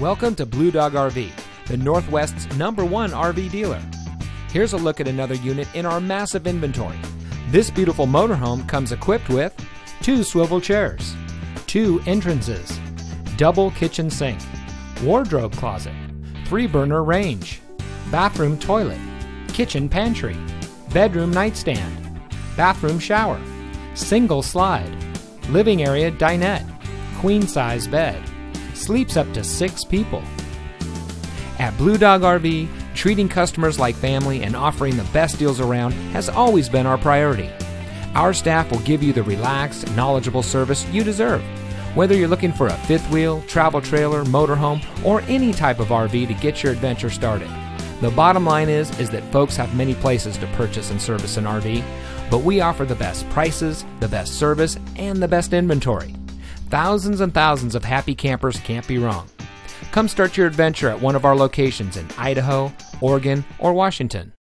Welcome to Blue Dog RV, the Northwest's number one RV dealer. Here's a look at another unit in our massive inventory. This beautiful motorhome comes equipped with two swivel chairs, two entrances, double kitchen sink, wardrobe closet, three burner range, bathroom toilet, kitchen pantry, bedroom nightstand, bathroom shower, single slide, living area dinette, queen size bed, sleeps up to six people. At Blue Dog RV, treating customers like family and offering the best deals around has always been our priority. Our staff will give you the relaxed, knowledgeable service you deserve. Whether you're looking for a fifth wheel, travel trailer, motorhome, or any type of RV to get your adventure started. The bottom line is is that folks have many places to purchase and service an RV, but we offer the best prices, the best service, and the best inventory. Thousands and thousands of happy campers can't be wrong. Come start your adventure at one of our locations in Idaho, Oregon, or Washington.